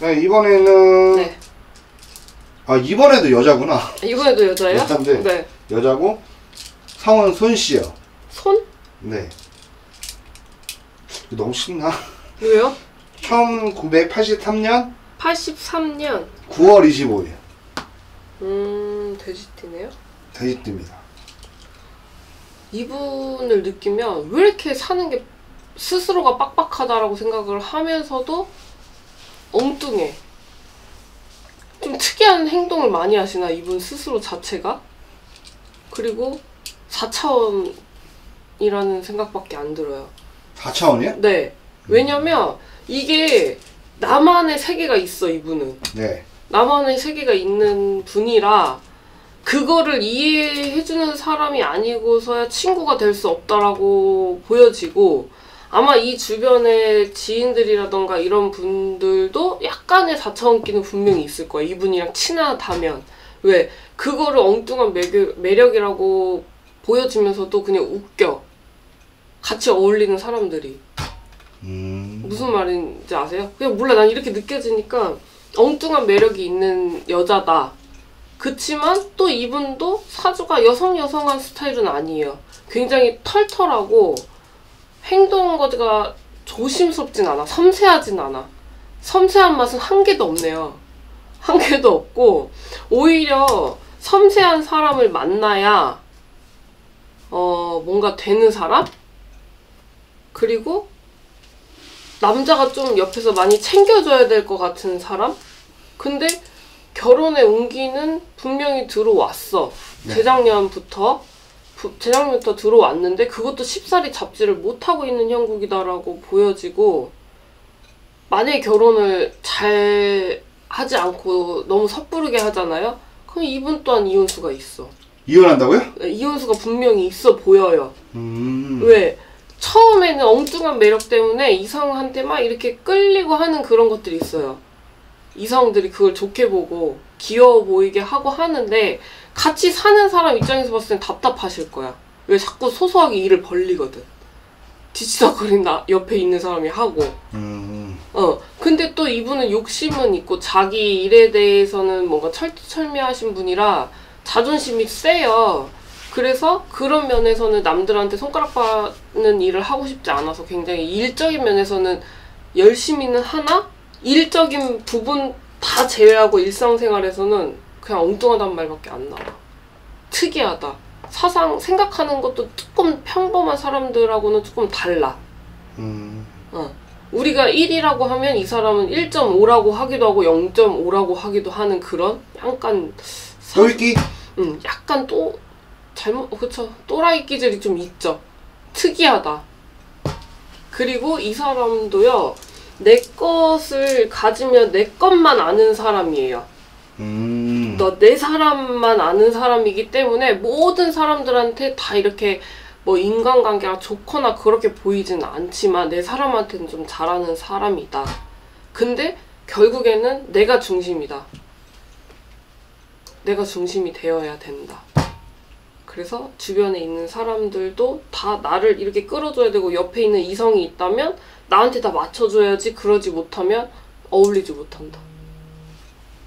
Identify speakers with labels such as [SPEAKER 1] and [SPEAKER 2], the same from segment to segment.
[SPEAKER 1] 네, 이번에는
[SPEAKER 2] 네.
[SPEAKER 1] 아 이번에도 여자구나.
[SPEAKER 2] 이번에도 여자예요?
[SPEAKER 1] 여잔데.
[SPEAKER 2] 네.
[SPEAKER 1] 여자고 성은 손 씨요.
[SPEAKER 2] 손?
[SPEAKER 1] 네. 너무 쉽나?
[SPEAKER 2] 왜요?
[SPEAKER 1] 1983년
[SPEAKER 2] 83년.
[SPEAKER 1] 9월 25일
[SPEAKER 2] 음, 돼지띠네요.
[SPEAKER 1] 돼지띠입니다.
[SPEAKER 2] 이분을 느끼면 왜 이렇게 사는 게 스스로가 빡빡하다라고 생각을 하면서도 엉뚱해. 좀 특이한 행동을 많이 하시나 이분 스스로 자체가? 그리고 4차원이라는 생각밖에 안 들어요.
[SPEAKER 1] 4차원이요?
[SPEAKER 2] 네. 왜냐면 이게 나만의 세계가 있어 이분은.
[SPEAKER 1] 네.
[SPEAKER 2] 나만의 세계가 있는 분이라 그거를 이해해주는 사람이 아니고서야 친구가 될 수 없다라고 보여지고 아마 이 주변의 지인들이라던가 이런 분들도 약간의 사차원기는 분명히 있을 거예요. 이분이랑 친하다면. 왜? 그거를 엉뚱한 매력, 매력이라고 보여지면서도 그냥 웃겨. 같이 어울리는 사람들이.
[SPEAKER 1] 음.
[SPEAKER 2] 무슨 말인지 아세요? 그냥 몰라 난 이렇게 느껴지니까 엉뚱한 매력이 있는 여자다. 그치만 또 이분도 사주가 여성 여성한 스타일은 아니에요. 굉장히 털털하고 행동거가 조심스럽진 않아. 섬세하진 않아. 섬세한 맛은 한 개도 없네요. 한 개도 없고 오히려 섬세한 사람을 만나야 어 뭔가 되는 사람? 그리고 남자가 좀 옆에서 많이 챙겨줘야 될 것 같은 사람? 근데 결혼의 운기는 분명히 들어왔어.
[SPEAKER 1] 네.
[SPEAKER 2] 재작년부터. 부- 재작년부터 들어왔는데 그것도 쉽사리 잡지를 못하고 있는 형국이다라고 보여지고 만약에 결혼을 잘 하지 않고 너무 섣부르게 하잖아요? 그럼 이분 또한 이혼수가 있어.
[SPEAKER 1] 이혼한다고요?
[SPEAKER 2] 이혼수가 분명히 있어 보여요.
[SPEAKER 1] 음.
[SPEAKER 2] 왜? 처음에는 엉뚱한 매력 때문에 이성한테 막 이렇게 끌리고 하는 그런 것들이 있어요. 이성들이 그걸 좋게 보고 귀여워 보이게 하고 하는데 같이 사는 사람 입장에서 봤을 땐 답답하실 거야. 왜 자꾸 소소하게 일을 벌리거든. 뒤치다거린다 옆에 있는 사람이 하고.
[SPEAKER 1] 음.
[SPEAKER 2] 어. 근데 또 이분은 욕심은 있고 자기 일에 대해서는 뭔가 철두철미하신 분이라 자존심이 세요. 그래서 그런 면에서는 남들한테 손가락 받는 일을 하고 싶지 않아서 굉장히 일적인 면에서는 열심히는 하나 일적인 부분 다 제외하고 일상생활에서는 그냥 엉뚱하단 말밖에 안 나와. 특이하다. 사상 생각하는 것도 조금 평범한 사람들하고는 조금 달라.
[SPEAKER 1] 음.
[SPEAKER 2] 어. 우리가 1이라고 하면 이 사람은 1.5라고 하기도 하고 0.5라고 하기도 하는 그런 약간 사-
[SPEAKER 1] 똘끼?
[SPEAKER 2] 음, 약간 또 잘못 어, 그쵸 또라이 기질이 좀 있죠. 특이하다. 그리고 이 사람도요 내 것을 가지면 내 것만 아는 사람이에요.
[SPEAKER 1] 음.
[SPEAKER 2] 너내 사람만 아는 사람이기 때문에 모든 사람들한테 다 이렇게 뭐 인간관계가 좋거나 그렇게 보이지는 않지만 내 사람한테는 좀 잘하는 사람이다. 근데 결국에는 내가 중심이다. 내가 중심이 되어야 된다. 그래서 주변에 있는 사람들도 다 나를 이렇게 끌어줘야 되고 옆에 있는 이성이 있다면 나한테 다 맞춰줘야지 그러지 못하면 어울리지 못한다.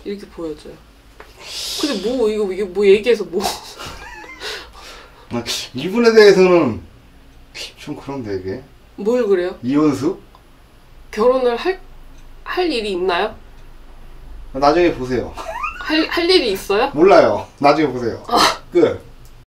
[SPEAKER 2] 이렇게 보여져요. 근데 뭐 이거 이게 뭐 얘기해서 뭐
[SPEAKER 1] 아, 이분에 대해서는 좀 그런데 이게
[SPEAKER 2] 뭘 그래요?
[SPEAKER 1] 이혼수?
[SPEAKER 2] 결혼을 할, 할 일이 있나요?
[SPEAKER 1] 나중에 보세요.
[SPEAKER 2] 할, 할 일이 있어요?
[SPEAKER 1] 몰라요. 나중에 보세요. 끝.